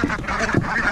早く!